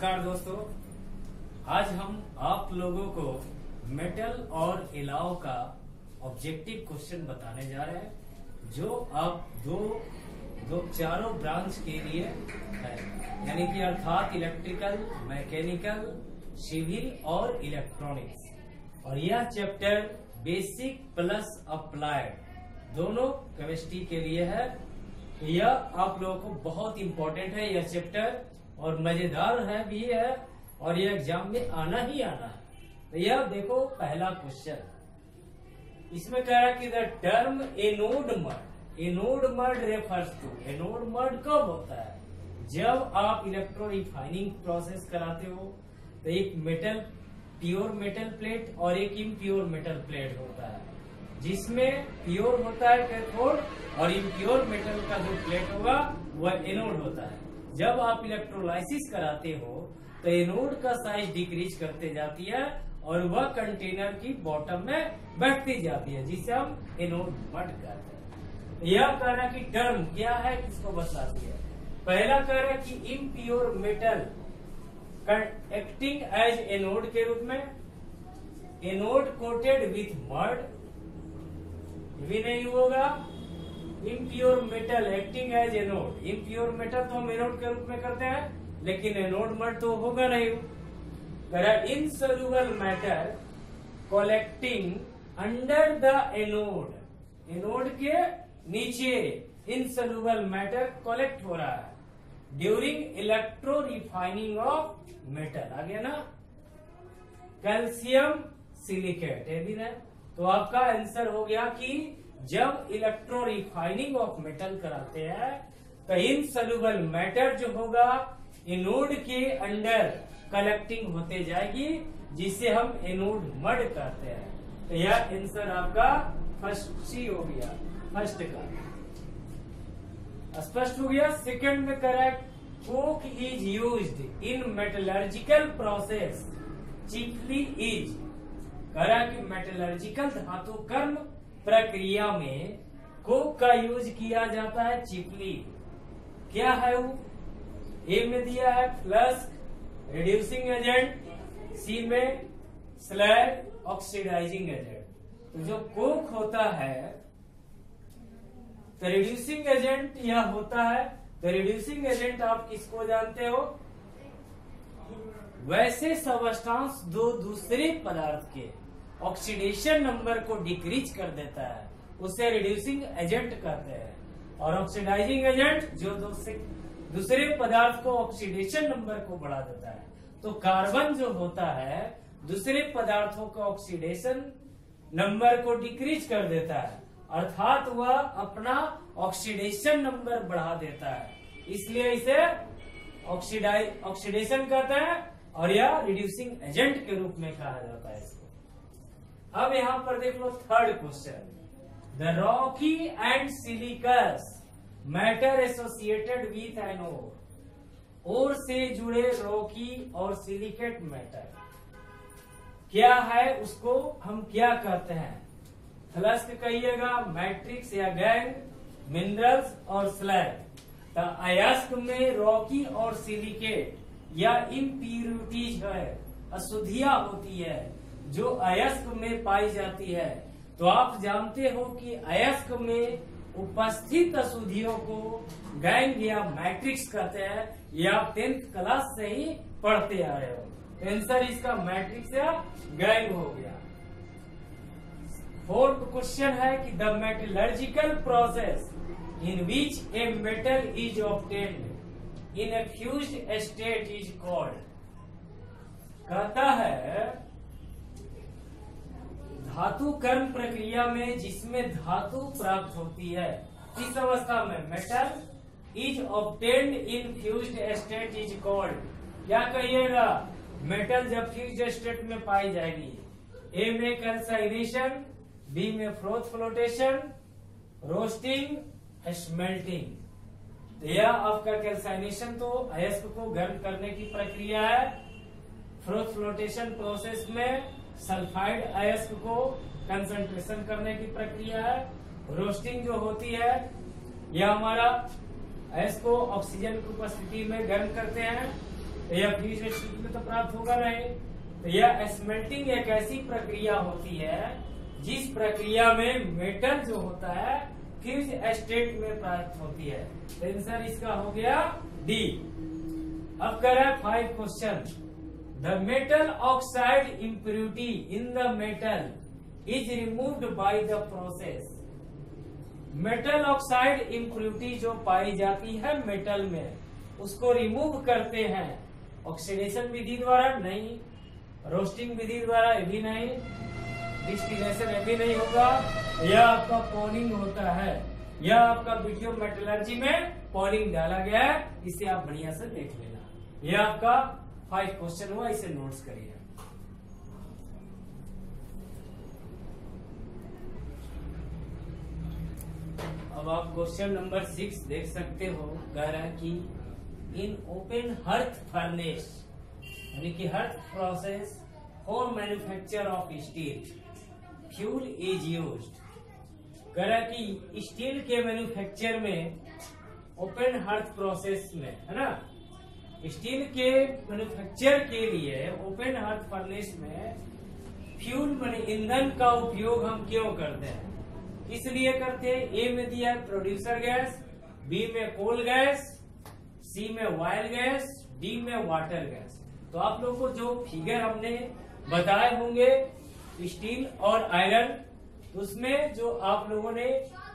नमस्कार दोस्तों। आज हम आप लोगों को मेटल और इलाव का ऑब्जेक्टिव क्वेश्चन बताने जा रहे हैं, जो आप दो दो चारों ब्रांच के लिए है। यानी कि अर्थात इलेक्ट्रिकल मैकेनिकल सिविल और इलेक्ट्रॉनिक्स और यह चैप्टर बेसिक प्लस अप्लाइड दोनों केमिस्ट्री के लिए है। यह आप लोगों को बहुत इंपॉर्टेंट है, यह चैप्टर और मज़ेदार है भी है, और यह एग्ज़ाम में आना ही आना है। तो यह देखो पहला क्वेश्चन इसमें कह रहा कि the term anode mud anode mud refers to anode mud कब होता है? जब आप इलेक्ट्रो रिफाइनिंग प्रोसेस कराते हो तो एक मेटल प्योर मेटल प्लेट और एक इम्प्योर मेटल प्लेट होता है। जिसमें प्योर होता है कैथोड और इम्प्योर मेटल का जो प्लेट होगा, वह एनोड होता है। जब आप इलेक्ट्रोलाइसिस कराते हो तो एनोड का साइज़ डिक्रीज करते जाती है और वह कंटेनर की बॉटम में बैठती जाती है, जिसे हम एनोड मट कहते हैं। यह कह रहा कि टर्म क्या है, किसको बताती है? पहला कह रहा कि impure metal acting as anode के रूप में एनोड कोटेड विथ मर्ड भी नहीं होगा। Impure metal acting as anode impure metal तो हम एनोड के रूप में करते हैं, लेकिन एनोड मर्ड तो होगा नहीं। Insoluble matter collecting under the anode anode के नीचे इनसोल्यूबल मैटर कलेक्ट हो रहा है। During electro refining of metal आ गया ना? कैल्शियम सिलिकेट है भी ना? तो आपका आंसर हो गया कि जब इलेक्ट्रो रिफाइनिंग ऑफ़ मेटल कराते हैं तो इन सोल्यूबल मैटर जो होगा एनोड के अंडर कलेक्टिंग होते जाएगी, जिसे हम एनोड मड कहते हैं। तो यह आंसर आपका फ़र्स्ट सी हो गया फ़र्स्ट का। स्पष्ट हो गया सेकंड में correct coke is used in metallurgical process chiefly is करा कि मेटलर्जिकल धातु कर्म प्रक्रिया में कोक का यूज़ किया जाता है चिपली क्या है वो? ए में दिया है प्लस रिड्यूसिंग एजेंट सी में स्लैग ऑक्सीडाइजिंग एजेंट तो जो कोक होता है तो रिड्यूसिंग एजेंट यह होता है। तो रिड्यूसिंग एजेंट आप किसको जानते हो? वैसे सबस्टांस दो दूसरे पदार्थ के। ऑक्सीडेशन नंबर को डिक्रीज कर देता है, उसे रिड्यूसिंग एजेंट कहते हैं। और ऑक्सीडाइजिंग एजेंट जो दूसरे पदार्थ को ऑक्सीडेशन नंबर को बढ़ा देता है। तो कार्बन जो होता है, दूसरे पदार्थों का ऑक्सीडेशन नंबर को डिक्रीज कर देता है। अर्थात वह अपना ऑक्सीडेशन नंबर बढ़ा देता है। इसलिए इसे ऑक्सीडाइज ऑक्सीडेशन कहते हैं और यह रिड्यूसिंग एजेंट के रूप में कहा जाता है अब यहाँ पर देख लो third question the rocky and siliceous matter associated with an ore ore से जुड़े रॉकी और सिलिकेट मैटर क्या है उसको हम क्या कहते हैं? थलस्क कहिएगा मैट्रिक्स या गैंग मिनरल्स और स्लैग अयस्क में रॉकी और सिलिकेट या इम्प्यूरिटीज है, अशुद्धियाँ होती है। जो अयस्क में पाई जाती है। तो आप जानते हो कि अयस्क में उपस्थित अशुद्धियों को गैंग या मैट्रिक्स कहते हैं। ये आप टेंथ क्लास से ही पढ़ते आ रहे हो। आंसर इसका मैट्रिक्स या गैंग हो गया। फोर्थ क्वेश्चन है कि the metallurgical process in which a metal is obtained in a fused state is called. कहता है धातु कर्म प्रक्रिया में जिसमें धातु प्राप्त होती है, इस अवस्था में metal is obtained in fused state is called क्या कहिएगा? मेटल जब फ्यूज स्टेट में पाई जाएगी। ए में कैल्साइनेशन बी में फ्रोथ फ्लोटेशन रोस्टिंग स्मेल्टिंग यह आपका कैल्साइनेशन तो अयस्क को गर्म करने की प्रक्रिया है। फ्रोथ फ्लोटेशन प्रोसेस में सल्फाइड अयस्क को कंसंट्रेशन करने की प्रक्रिया है। रोस्टिंग जो होती है यह हमारा अयस्क को ऑक्सीजन की उपस्थिति में गर्म करते हैं। तो यह फ्री स्टेट में तो प्राप्त होगा नहीं। तो यह स्मेल्टिंग एक ऐसी प्रक्रिया होती है, जिस प्रक्रिया में मेटल जो होता है फ्यूज स्टेट में प्राप्त होती है। तो आंसर इसका हो गया डी अब कर five question the metal oxide impurity in the metal is removed by the process metal oxide impurity जो पाई जाती है मेटल में, उसको रिमूव करते हैं। ऑक्सीडेशन विधि द्वारा नहीं रोस्टिंग विधि द्वारा भी नहीं डिस्टिलेशन भी नहीं होगा। यह आपका पॉलिंग होता है। यह आपका वीडियो मेटलर्जी में पॉलिंग डाला गया है। इसे आप बढ़िया से देख लेना। यह आपका फाइव क्वेश्चन हुआ, इसे नोट्स करिए। अब आप क्वेश्चन नंबर सिक्स देख सकते हो, कह रहा है कि इन ओपन हर्थ फर्नेस यानी कि hearth process for manufacture of steel fuel is use कह रहा कि स्टील के मैन्युफैक्चर में ओपन हर्थ प्रोसेस में, है ना? स्टील के मैन्युफैक्चर के लिए ओपन हर्थ फर्नेस में फ्यूल मैंने ईंधन का उपयोग हम क्यों करते हैं? इसलिए करते हैं? ए में दिया प्रोड्यूसर गैस बी में कोल गैस सी में वायल गैस डी में वाटर गैस तो आप लोग को जो फिगर हमने बताए होंगे स्टील और आयरन उसमें जो आप लोगों ने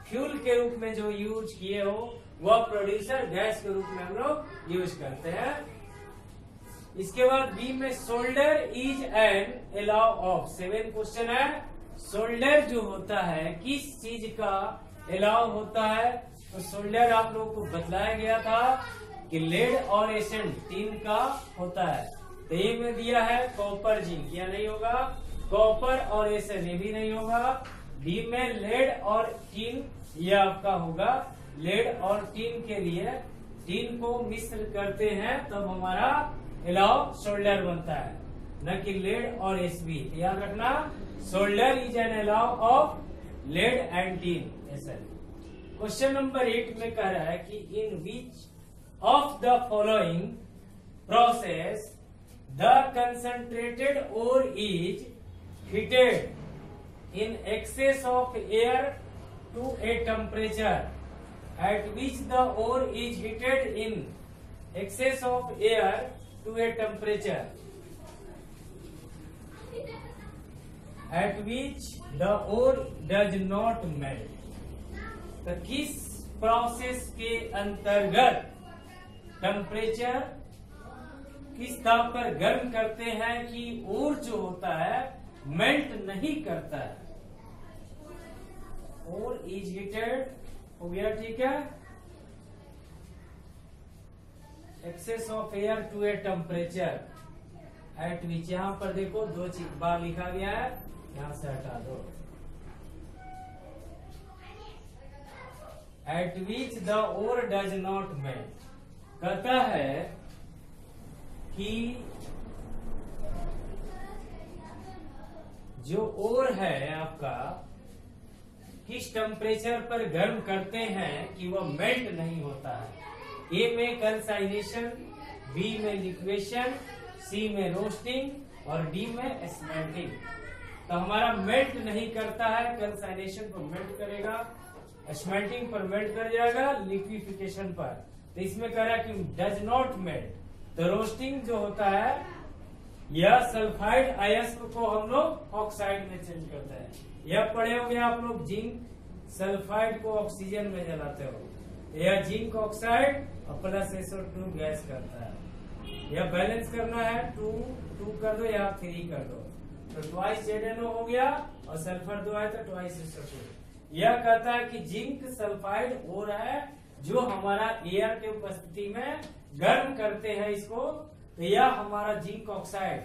फ्यूल के रूप में जो यूज़ किए हो वह प्रोड्यूसर गैस के रूप में हम लोग यूज़ करते हैं। इसके बाद बी में solder is an alloy of seven question है। सोल्डर जो होता है, किस चीज़ का अलाउ होता है? तो सोल्डर आप लोगों को बतलाया गया था कि लेड और एसेंट तीन का होता है। तो ये में दिया है कॉपर जिंक या नहीं होगा? कॉपर और एसेंट ये भी नहीं होगा। डी में लेड और टीन ये आपका होगा। लेड और टीन के लिए टीन को मिश्र करते हैं, तब तो हमारा एलाव सोल्डर बनता है। न कि लेड और एसबी याद रखना, solder is an alloy of lead and tin, ऐसा क्वेश्चन नंबर एट में कह रहा है कि in which of the following process the concentrated ore is heated? In excess of air to a temperature at which the ore is heated in excess of air to a temperature at which the ore does not melt तो किस process के अंतर्गत temperature किस ताप पर गर्म करते हैं कि ओर जो होता है मेल्ट नहीं करता है और इज़ हीटेड हो गया ठीक है? Excess of air to a temperature at which यहाँ पर देखो दो बार लिखा गया है, यहाँ से हटा दो। At which the ore does not melt कहता है कि जो ओर है आपका किस टेम्परेचर पर गर्म करते हैं कि वह मेल्ट नहीं होता है? ए में कंसाइनेशन बी में लिक्वेशन सी में रोस्टिंग और डी में स्मेल्टिंग तो हमारा मेल्ट नहीं करता है कंसाइनेशन पर मेल्ट करेगा स्मेल्टिंग पर मेल्ट कर जाएगा लिक्विफिकेशन पर. तो इसमें कह रहा है कि डज नॉट मेल्ट तो रोस्टिंग जो होता है, यह सल्फाइड अयस्क को हम लोग ऑक्साइड में चेंज करते हैं. यह पढ़े होंगे आप लोग जिंक सल्फाइड को ऑक्सीजन में जलाते हो। यह जिंक ऑक्साइड और प्लस एसओ टू गैस करता है। यह बैलेंस करना है, टू टू कर दो या थ्री कर दो। तो ट्वाइस जेड हो गया और सल्फ़र दो है तो ट्वाइस एसओ टू। यह कहता है कि जिंक सल्फाइड हो रहा है जो हमारा एयर के उपस्थिति में गर्म करते हैं इसको तो यह हमारा जिंक ऑक्साइड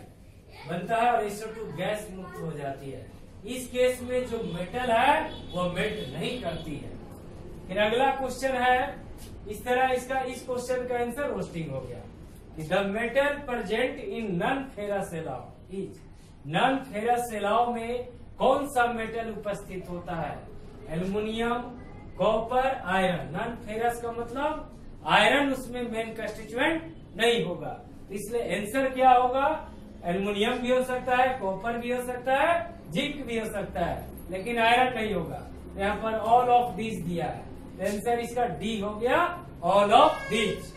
बनता है और इससे टू गैस मुक्त हो जाती है। इस केस में जो मेटल है वह मेल्ट नहीं करती है। फिर अगला क्वेश्चन है, इस तरह इसका इस क्वेश्चन का आंसर रोस्टिंग हो गया। कि the metal present in non ferrous alloy is non ferrous alloy में कौन सा मेटल उपस्थित होता है? Aluminium copper iron non ferrous का मतलब आयरन उसमें मेन कंस्टिट्यूएंट नहीं होगा। इसलिए आंसर क्या होगा? एल्युमिनियम भी हो सकता है कॉपर भी हो सकता है जिंक भी हो सकता है, लेकिन आयरन नहीं होगा। यहाँ पर ऑल ऑफ़ दीज दिया है। आंसर इसका डी हो गया ऑल ऑफ़ दीज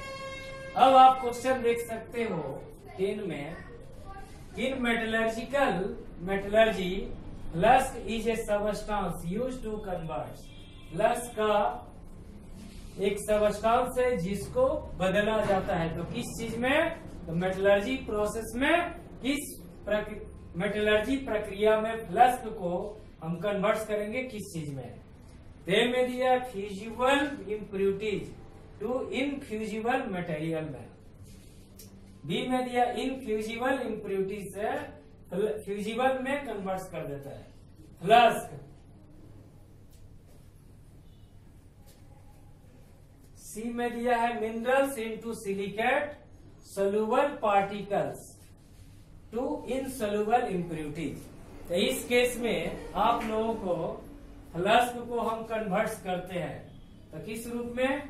अब आप क्वेश्चन देख सकते हो टेन में in metallurgical metallurgy flux is a substance use to convert flux का एक सबस्टांस है जिसको बदला जाता है। तो किस चीज़ में? तो मेटलर्जी प्रोसेस में किस मेटलर्जी प्रक्रिया में फ्लस्क को हम कन्वर्ट करेंगे किस चीज़ में? दे में दिया fusible impurities to infusible material में। बी में दिया इनफ्यूजिबल इम्प्यूटीज से फ्यूजिबल में कन्वर्ट कर देता है। फ्लस्क सी में दिया है minerals into silicate soluble particles to in insoluble impurities तो इस केस में आप लोगों को फ्लस्क को हम कन्वर्ट करते हैं। तो किस रूप में?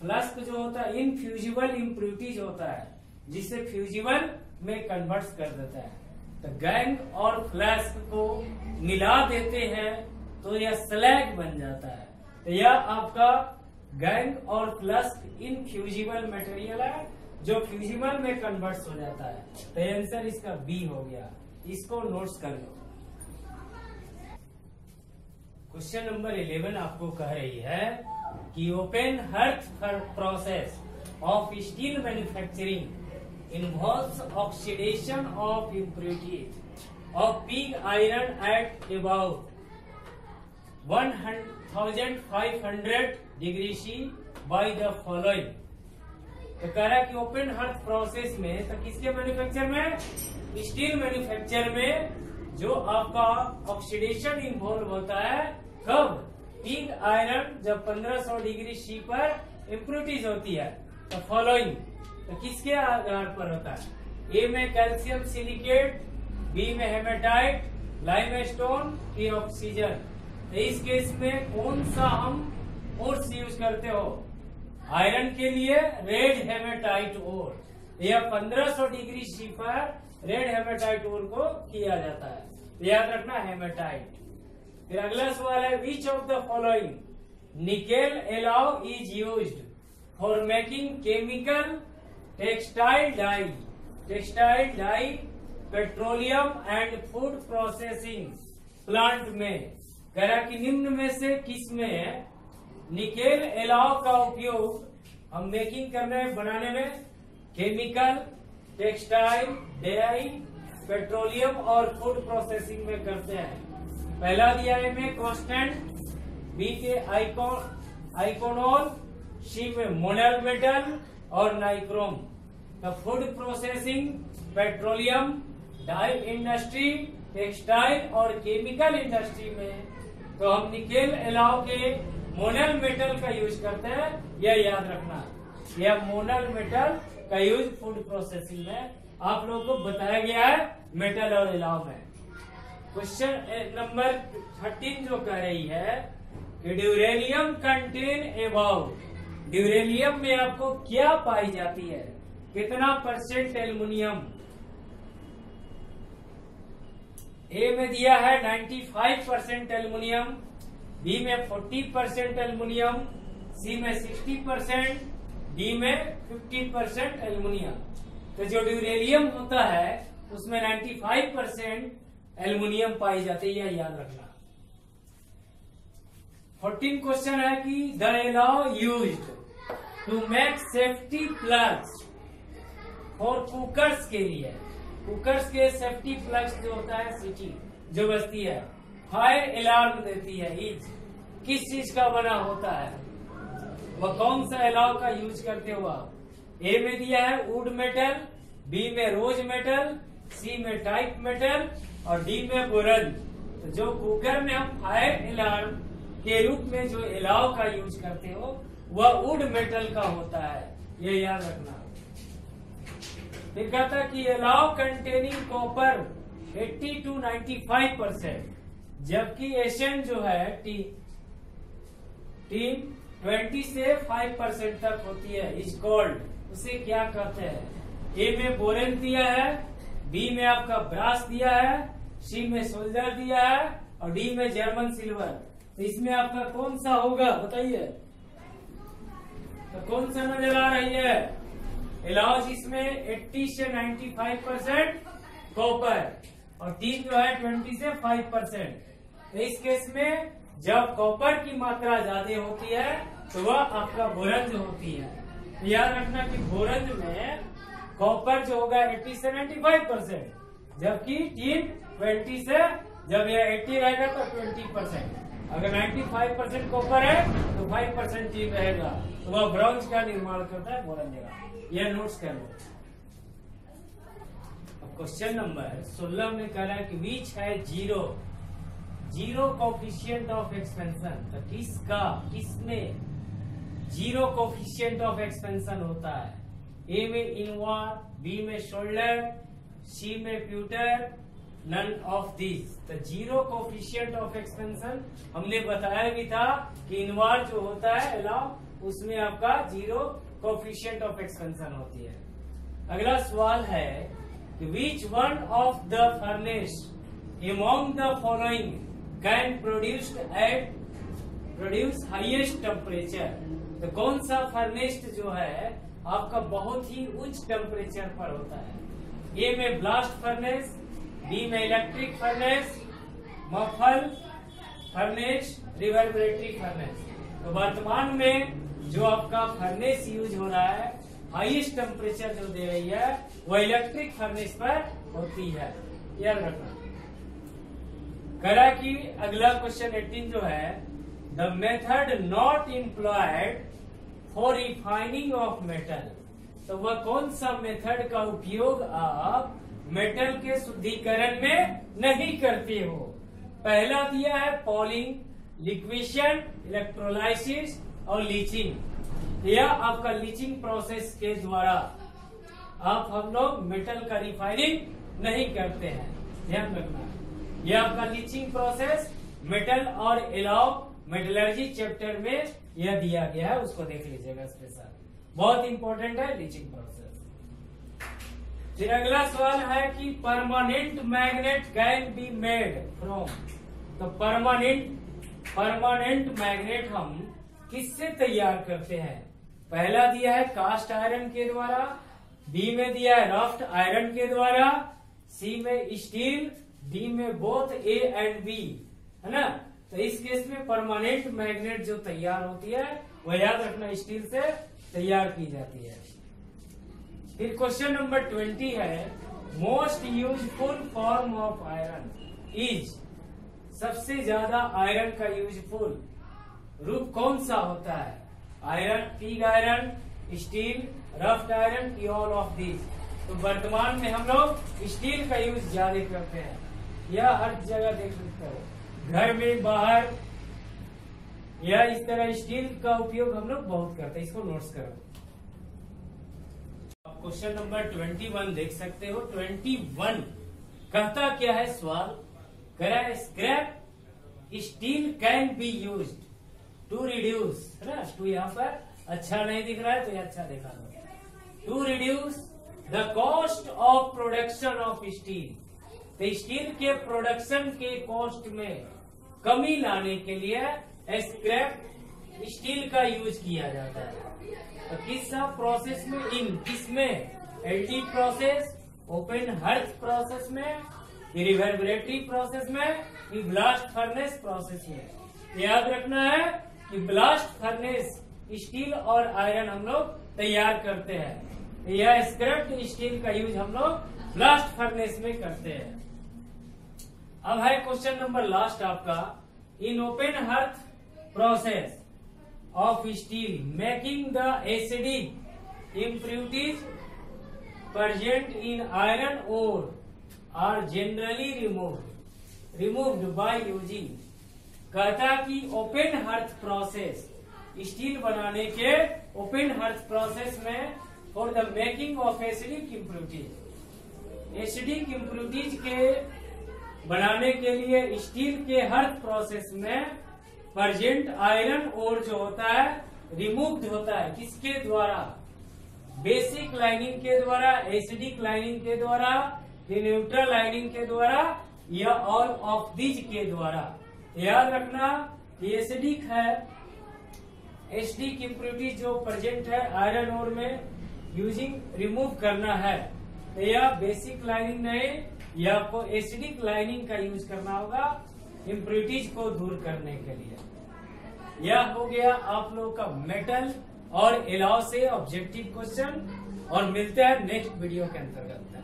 फ्लस्क जो होता है इनफ्यूजिबल इम्प्यूरिटीज होता है, जिसे फ्यूजिबल में कन्वर्ट कर देता है। तो गैंग और फ्लस्क को मिला देते हैं तो यह स्लैग बन जाता है। तो यह आपका गैंग और फ्लस्क इनफ्यूजिबल मटेरियल है। जो फ्यूजिबल में कन्वर्ट हो जाता है तो आंसर इसका बी हो गया। इसको नोट्स कर लो। क्वेश्चन नंबर इलेवन आपको कह रही है कि open hearth process of steel manufacturing involves oxidation of impurities of pig iron at about 1500 degree C by the following तो कह रहा है कि ओपन हर्थ प्रोसेस में तो किसके मैन्युफैक्चर में? स्टील मैन्युफैक्चर में, जो आपका ऑक्सीडेशन इन्वॉल्व होता है, कब? पिग आयरन जब 1500 डिग्री सी पर इम्प्रूटीज होती है तो फॉलोइंग तो किसके आधार पर होता है? ए में कैल्शियम सिलिकेट बी में हेमेटाइट लाइम स्टोन ऑक्सीजन तो इस केस में कौन सा हम फोर्स यूज़ करते हो? आयरन के लिए रेड हेमेटाइट ओर। यह 1500 डिग्री सी पर रेड हेमेटाइट ओर को किया जाता है। तो याद रखना हेमेटाइट फिर अगला सवाल है which of the following nickel alloy is use for making chemical textile dye textile dye petroleum and food processing plant में। कह कि निम्न में से किसमें निकेल एलाव का उपयोग हम मेकिंग करने, बनाने में केमिकल टेक्सटाइल डेयरी पेट्रोलियम और फ़ूड प्रोसेसिंग में करते हैं। पहला दिया है में कॉन्स्टेंट बी के आइकोन आइकोनोल सी में मोनल मेटल और nichrome food processing petroleum dye industry textile और केमिकल इंडस्ट्री में। तो हम निकेल अलाव के मोनल मेटल का यूज़ करते हैं, यह याद रखना। यह मोनल मेटल का यूज़ फ़ूड प्रोसेसिंग में आप लोगों को बताया गया है, मेटल और अलाव में। क्वेश्चन नंबर थर्टीन जो कह रही है कि ड्यूरेलियम कंटेन एबाउ ड्यूरेलियम में आपको क्या पाई जाती है? कितना परसेंट एल्युमिनियम? ए में दिया है 95 परसेंट एल्युमिनियम। बी में 40 परसेंट एल्युमिनियम सी में 60 परसेंट डी में 50 परसेंट एल्युमिनियम तो जो ड्यूरेलियम होता है, उसमें 95 परसेंट एल्युमिनियम पाई जाती है याद रखना। फोर्टीन क्वेश्चन है कि the alloy use to make safety plugs for cookers के लिए। कुकर्स के सेफ्टी फ्लक्स जो होता है सिटी जो बजती है फायर अलार्म देती है इज़ किस चीज़ का बना होता है? वह कौन सा अलाव का यूज़ करते हो आप ए में दिया है वुड मेटल बी में रोज मेटल सी में टाइप मेटल और डी में बोरन तो जो कुकर में हम फायर अलार्म के रूप में जो अलाव का यूज़ करते हो, वह वुड मेटल का होता है। ये याद रखना। फिर कहता कि alloy containing copper 80 to 95 percent जबकि एशियन जो है टी टीम 20 से 5 परसेंट तक होती है। इज़ कॉल्ड उसे क्या कहते हैं? ए में बोरेन दिया है बी में आपका ब्रास दिया है सी में सोल्जर दिया है और डी में जर्मन सिल्वर। तो इसमें आपका कौन सा होगा, बताइए? तो कौन सा नज़र आ रही है? इलाज इसमें 80 से 95 परसेंट कॉपर और तीन जो है 20 से 5 परसेंट तो इस केस में जब कॉपर की मात्रा ज़्यादा होती है तो वह आपका बोरंज होती है। तो याद रखना कि बोरंज में कॉपर जो होगा 80 से 95 परसेंट, जबकि टीन 20 से जब यह 80 रहेगा तो 20 परसेंट। अगर 95 परसेंट कॉपर है तो 5 परसेंट टीन रहेगा। तो वह ब्राउन्ज का निर्माण करता है, बोरंज का। यह नोट्स कर लो। क्वेश्चन नंबर 16 में कह रहा है कि बीच है zero zero coefficient of expansion तो किसका किसमें ज़ीरो कोफिशियंट ऑफ़ एक्सपेंशन होता है? ए में इनवार बी में शोल्डर सी में प्यूटर नन ऑफ़ दिस तो ज़ीरो कोफिशियंट ऑफ़ एक्सपेंशन हमने बताया भी था कि इनवार जो होता है अलाउ उसमें आपका ज़ीरो कोफिशियंट ऑफ़ एक्सपेंशन होती है। अगला सवाल है कि which one of the furnace among the following can produce at produce highest temperature तो कौन सा फर्नेस्ट जो है, आपका बहुत ही उच्च टेम्परेचर पर होता है। ए में ब्लास्ट फर्नेस बी में electric furnace muffle furnace reverberatory furnace तो वर्तमान में जो आपका फर्नेस यूज़ हो रहा है हाईएस्ट टेम्परेचर जो दे रही है, वो इलेक्ट्रिक फर्नेस पर होती है। याद रखना। करा कि अगला क्वेश्चन 18 जो है the method not employed for refining of metal तो वह कौन सा मेथड का उपयोग आप मेटल के शुद्धिकरण में नहीं करते हो? पहला दिया है पॉलिंग लिक्विशन इलेक्ट्रोलाइसिस और लीचिंग यह आपका लीचिंग प्रोसेस के द्वारा आप हम लोग मेटल का रिफाइनिंग नहीं करते हैं। ध्यान रखना। यह आपका लीचिंग प्रोसेस मेटल और एलाव मेटलर्जी चैप्टर में यह दिया गया है, उसको देख लीजिएगा स्पेशल बहुत इंपॉर्टेंट है लीचिंग प्रोसेस फिर अगला सवाल है कि permanent magnet can be made from तो परमानेंट परमानेंट मैग्नेट हम किससे तैयार करते हैं? पहला दिया है कास्ट आयरन के द्वारा बी में दिया है रफ्ट आयरन के द्वारा सी में स्टील डी में बोथ ए एंड बी है ना? तो इस केस में परमानेंट मैग्नेट जो तैयार होती है, वह याद रखना स्टील से तैयार की जाती है। फिर क्वेश्चन नंबर ट्वेंटी है most useful form of iron is सबसे ज़्यादा आयरन का यूजफुल रूप कौन सा होता है? Iron pig iron steel wrought iron all of these तो वर्तमान में हम लोग स्टील का यूज़ ज़्यादा करते हैं। यह हर जगह देख सकते हो। घर में, बाहर, या इस तरह स्टील का उपयोग हम लोग बहुत करते हैं। इसको नोट्स करो। आप क्वेश्चन नंबर ट्वेंटी वन देख सकते हो। ट्वेंटी वन कहता क्या है सवाल? करा scrap steel can be use to reduce है ना? टू यहाँ पर अच्छा नहीं दिख रहा है तो ये अच्छा दिखा दो। To reduce the cost of production of steel तो स्टील के प्रोडक्शन के कॉस्ट में कमी लाने के लिए स्क्रैप स्टील का यूज़ किया जाता है। तो किस प्रोसेस में, इन किसमें LT process open hearth process में रिवर्बरेटरी प्रोसेस में ब्लास्ट फर्नेस प्रोसेस में। याद रखना है कि ब्लास्ट फर्नेस स्टील और आयरन हम लोग तैयार करते हैं। यह स्क्रैप्ड स्टील का यूज़ हम लोग ब्लास्ट फर्नेस में करते हैं। अब है क्वेश्चन नंबर लास्ट आपका। In open hearth process of steel making the acidic impurities present in iron ore are generally removed removed by using कहता कि ओपन हर्थ प्रोसेस स्टील बनाने के ओपन हर्थ प्रोसेस में for the making of acidic impurities acidic impurities के बनाने के लिए steel के हर प्रोसेस में प्रजेंट आयरन और जो होता है रिमूव्ड होता है। किसके द्वारा? बेसिक लाइनिंग के द्वारा एसिडिक लाइनिंग के द्वारा न्यूट्रल लाइनिंग के द्वारा, या ऑल ऑफ़ दीज के द्वारा। याद रखना एसिडिक है। एसिडिक इम्प्योरिटी जो प्रेजेंट है आयरन ओर में यूजिंग रिमूव करना है तो यह बेसिक लाइनिंग नहीं या आपको एसिडिक लाइनिंग का यूज़ करना होगा इम्प्रिटीज को दूर करने के लिए। यह हो गया आप लोगों का मेटल और एलाव से ऑब्जेक्टिव क्वेश्चन और मिलते हैं नेक्स्ट वीडियो के अंतर्गत।